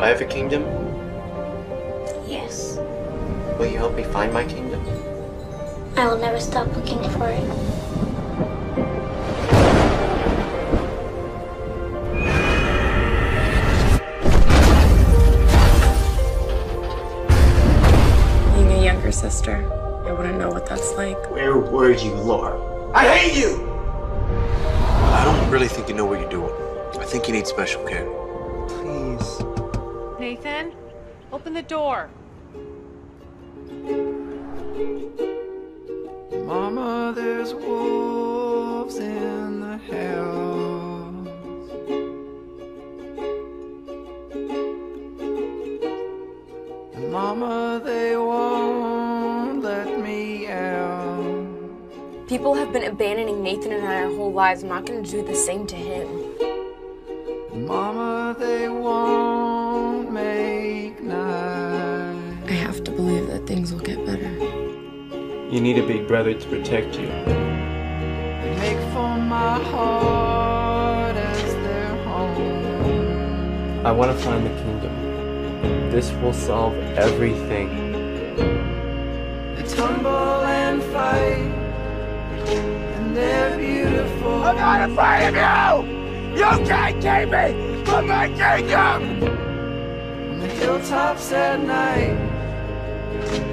have a kingdom? Yes. Will you help me find my kingdom? I will never stop looking for it. Being a younger sister, I wouldn't know what that's like. Where were you, Laura? I hate you! I don't really think you know what you're doing. I think you need special care. Please. Nathan, open the door. Mama, there's wolves in the house. And Mama, they won't let me out. People have been abandoning Nathan and I our whole lives. I'm not gonna do the same to him. Mama, have to believe that things will get better. You need a big brother to protect you. They make for my heart as their home. I want to find the kingdom. This will solve everything. They tumble and fight, and they're beautiful. I'm not afraid of you! You can't keep me from my kingdom! On the hilltops at night, thank you